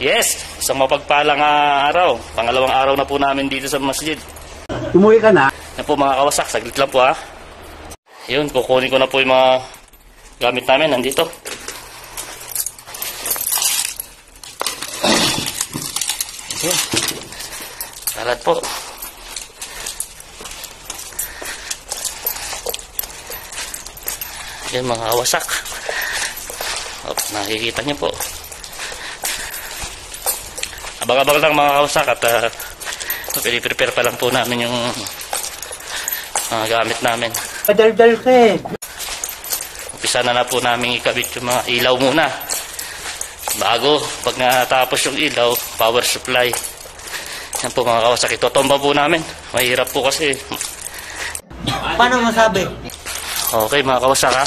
Yes, isang mapagpalang ah, araw. Pangalawang araw na po namin dito sa masjid. Umuwi ka na? Yan po mga kawasak, saglit lang po ha. Yun, kukunin ko na po yung mga gamit namin. Nandito. Yun. Salad po. Yan mga kawasak. O, nakikita niyo po. Abang-abang lang mga kawasak at uh, prepare pa lang po namin yung mga gamit namin. Padal-dal ka eh. Umpisa na na po namin ikabit yung mga ilaw muna. Bago, pag natapos yung ilaw, power supply. Yan po mga kawasak, itotomba po namin. Mahirap po kasi. Paano masabi? Okay mga kawasak ha.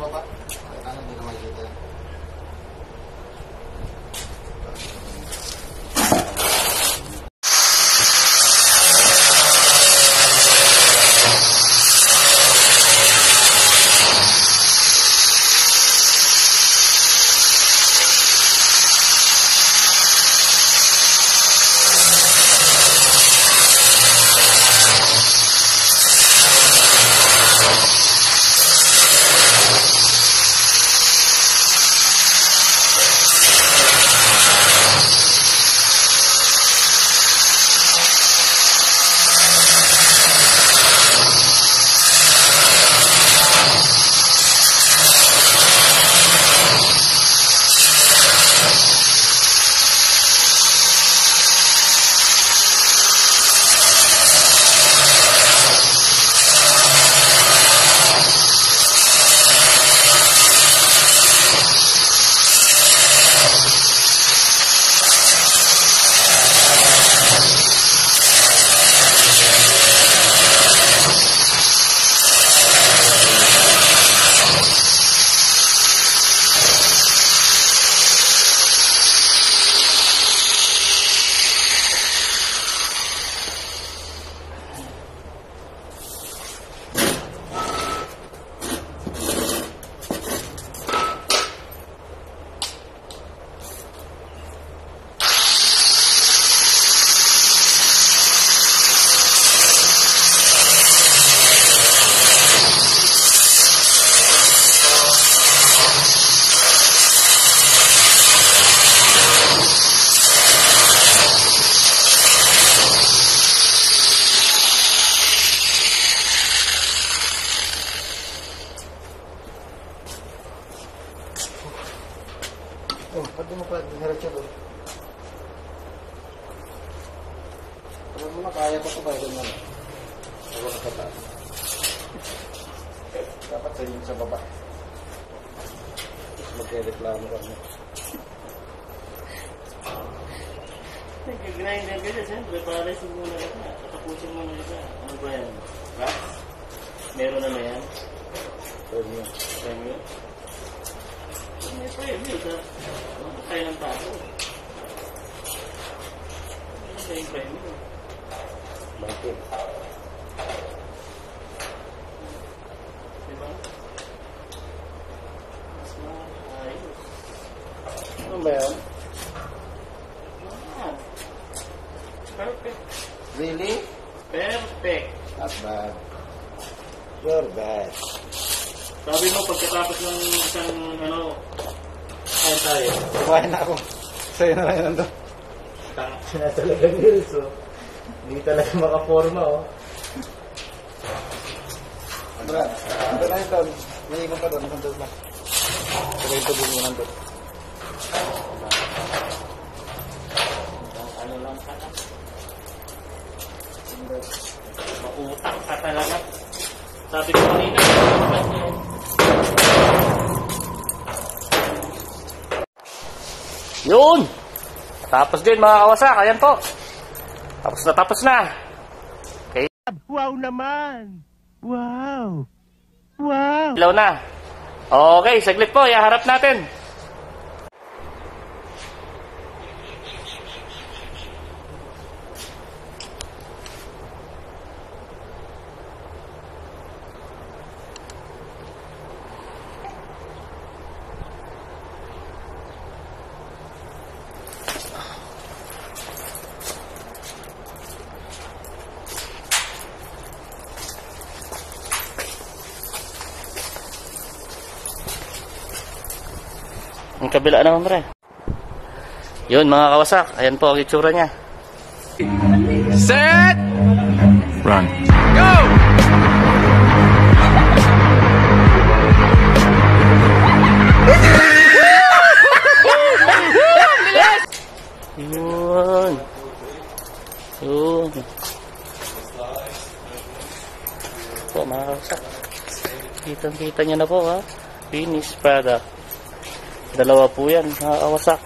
Sa Tapos magre-reklamo ka mo. Nag-grinder ka dyan, siyempre, para sa muna ka. Tatapusin mo na ka. Ano ba yan? Rax? Meron na na yan? Mo. Premyo? May premyo sa... Kayo ng tao? Ano ba yung premyo? Bakit? Pagkatapos ng isang, ano, kain tayo. Kumain na ako. Sa'yo na lang yun nandun. Kaya talaga Nils, oh. Hindi talaga makaporma, oh. Brad, ando na yun doon. May iwan pa doon, nandun na. Saka yung tubig mo nandun. Ano lang ka na. Mautak ka talaga. Sabi ko kanina, Yun! Tapos din mga kawasak, ayan po. Tapos na tapos na. Okay. Wow naman! Wow! Wow! Ilaw na. Okay, saglit po, iharap natin. Ang kabila naman, pre. Yun, mga kawasak. Ayan po ang itsura niya. Set! Run. Go! Yun. Yun. Po, mga kawasak. Kitang-kita niyo na po, ha? Finish product. Dalawa po yan, mga kawasak.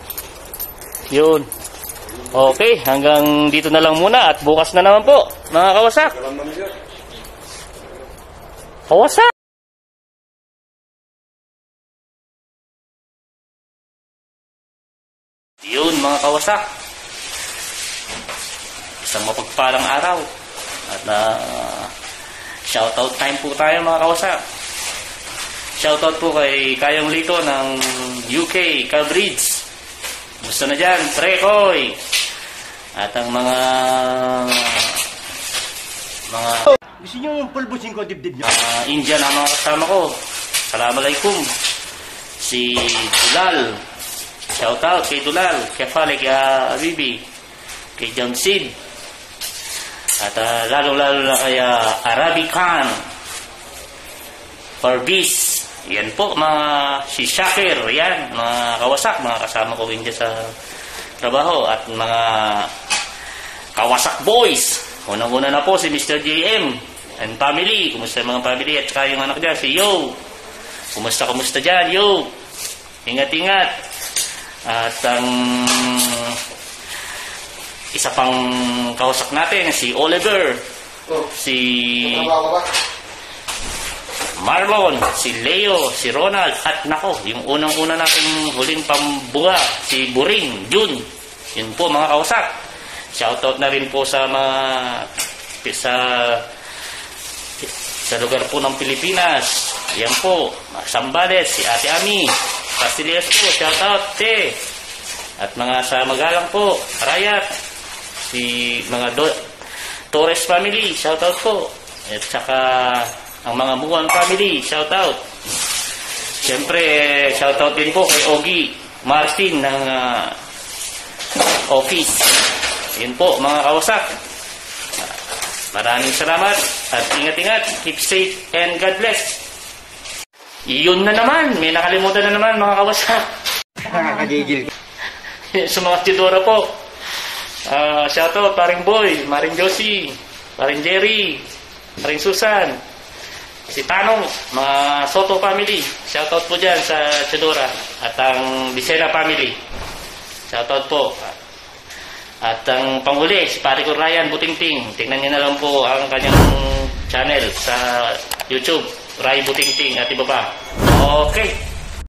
Yun. Okay, hanggang dito na lang muna at bukas na naman po, mga kawasak. Kawasak! Yun, mga kawasak. Isang mapagpalang araw. At na shoutout time po tayo mga kawasak. Shoutout po kay Kayong Lito ng UK, Calbridge. Gusto na dyan, Prekoy. At ang mga mga Gusto niyo yung pulbusin ko dibdib niyo? uh, Indian ang mga kasama ko. Assalamualaikum. Si Dulal. Shout out kay Dulal. Kay Fale, kay uh, Abibi. Kay John Sid. At uh, lalo-lalo na kay uh, Arabi Khan. Yan po, mga si Shakir. Yan, mga kawasak. Mga kasama ko dyan sa trabaho. At mga kawasak boys. Unang-una na po si Mr. JM and family. Kumusta mga family at saka yung anak dyan, si Yo. Kumusta, kumusta dyan, Yo? Ingat-ingat. At ang isa pang kawasak natin, si Oliver, Oh, si trabaho ba? Marlon, si Leo, si Ronald, at nako, yung unang-una nating huling pambuga, si Buring, Jun. Yun po mga kawasak. Shoutout na rin po sa mga sa sa lugar po ng Pilipinas. Yan po, Sambales, si Ate Ami, Pastillas po, shoutout, te. At mga sa Magalang po, Arayat, si mga do, Torres family, shoutout po. At saka ang mga Buwan family, shoutout. Siyempre, shoutout din po kay Ogie Martin ng ah, office. Yun po, mga kawasak. Maraming salamat at ingat-ingat. Keep safe and God bless. Yun na naman. May nakalimutan na naman mga kawasak. Nakakagigil. sa mga tidora po. Ah, shoutout, paring Boy, Maring Josie, paring Jerry, paring Susan, si Tanong, mga Soto family. Shoutout po dyan sa Tidora. At ang Bisena family. Shoutout po. At ang panghuli, si pare ko Ryan Butingting. Tingnan niyo na lang po ang kanyang channel sa YouTube. Ray Butingting at iba pa. Okay.